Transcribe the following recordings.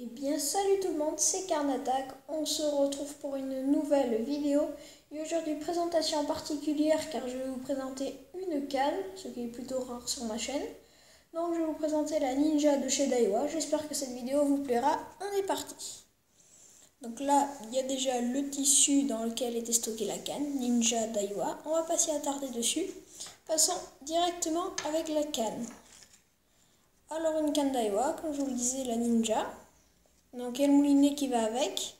Eh bien salut tout le monde, c'est Carnatac. On se retrouve pour une nouvelle vidéo. Et aujourd'hui présentation particulière car je vais vous présenter une canne, ce qui est plutôt rare sur ma chaîne. Donc je vais vous présenter la Ninja de chez Daiwa. J'espère que cette vidéo vous plaira. On est parti. Donc là, il y a déjà le tissu dans lequel était stockée la canne, Ninja Daiwa. On va pas s'y attarder dessus. Passons directement avec la canne. Alors une canne Daiwa, comme je vous le disais, la Ninja. Donc il y a le moulinet qui va avec?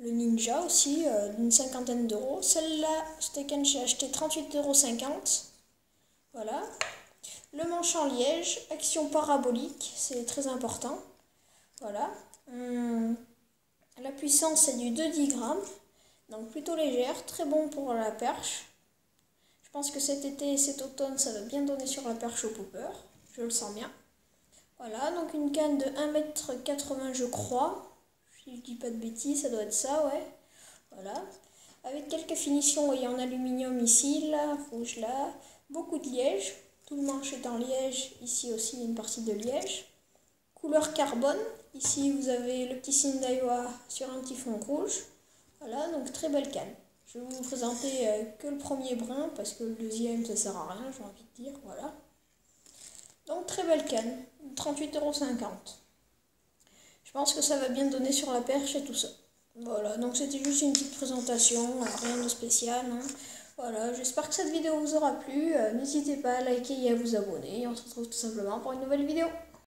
Le Ninja aussi, euh, d'une cinquantaine d'euros. Celle-là, canne, j'ai acheté 38,50 euros. Voilà. Le manche en liège, action parabolique, c'est très important. Voilà. Hum, la puissance, c'est du 2-10 grammes. Donc plutôt légère, très bon pour la perche. Je pense que cet été et cet automne, ça va bien donner sur la perche au popper. Je le sens bien. Voilà, donc une canne de 1m80 je crois. Si je dis pas de bêtises, ça doit être ça, ouais. Voilà. Avec quelques finitions, voyez, en aluminium ici, là, rouge là. Beaucoup de liège. Tout le manche est en liège. Ici aussi, une partie de liège. Couleur carbone. Ici, vous avez le petit signe d'Aiwa sur un petit fond rouge. Voilà, donc très belle canne. Je vais vous présenter euh, que le premier brin parce que le deuxième, ça sert à rien, j'ai envie de dire. Voilà. Donc très belle canne, 38,50€. Je pense que ça va bien donner sur la perche et tout ça. Voilà, donc c'était juste une petite présentation, euh, rien de spécial. Hein. Voilà, j'espère que cette vidéo vous aura plu. Euh, n'hésitez pas à liker et à vous abonner. Et on se retrouve tout simplement pour une nouvelle vidéo.